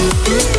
Música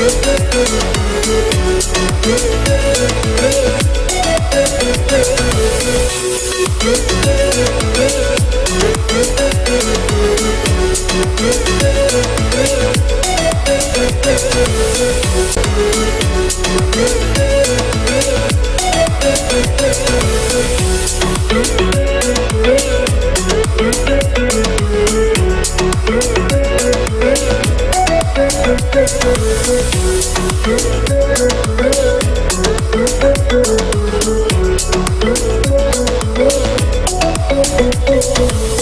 Thank Thank you.